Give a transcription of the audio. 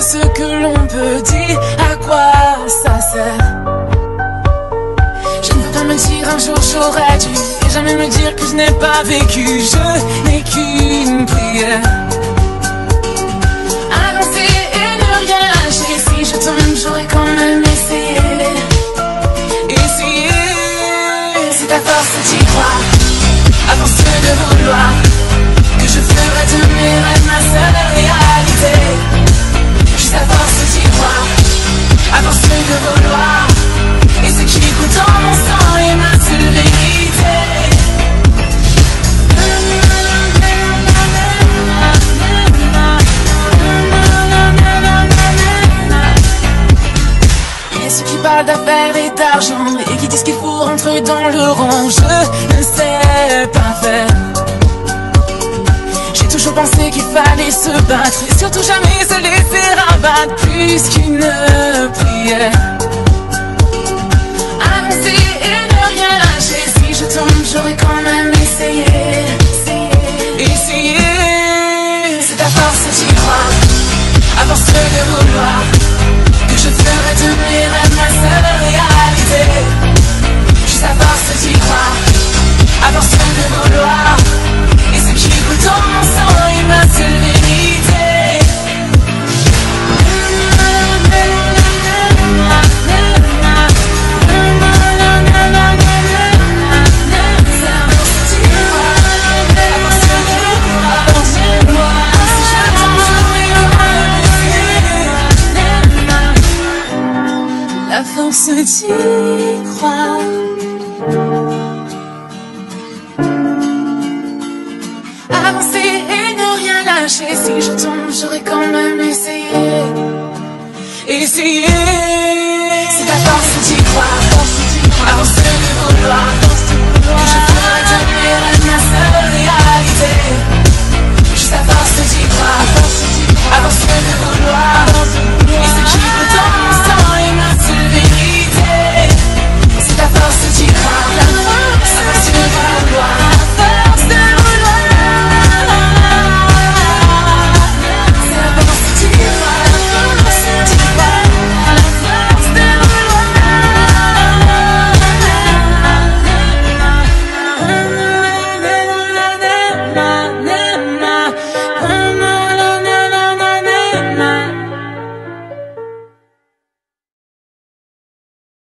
ce que l'on peut dire, à quoi ça sert? Je ne veux pas me dire un jour j'aurais dû, et jamais me dire que je n'ai pas vécu, je n'ai qu'une prière. Avancer et ne rien lâcher, si je tombe, j'aurais quand même essayé. Essayer, c'est à force d'y croire, à force de vouloir, que je ferai de mes rêves ma d'affaires et d'argent Et qui disent qu'il faut rentrer dans le rang Je ne sais pas faire. J'ai toujours pensé qu'il fallait se battre Et surtout jamais se laisser abattre Plus qu'une prière Avancer et ne rien lâcher Si je tombe j'aurais quand même essayé Essayer C'est à force d'y croire À force de vouloir que je ferai de mes rêves Force d'y croire Avancer et ne rien lâcher Si je tombe j'aurais quand même essayé. Essayer